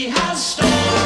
she has stolen.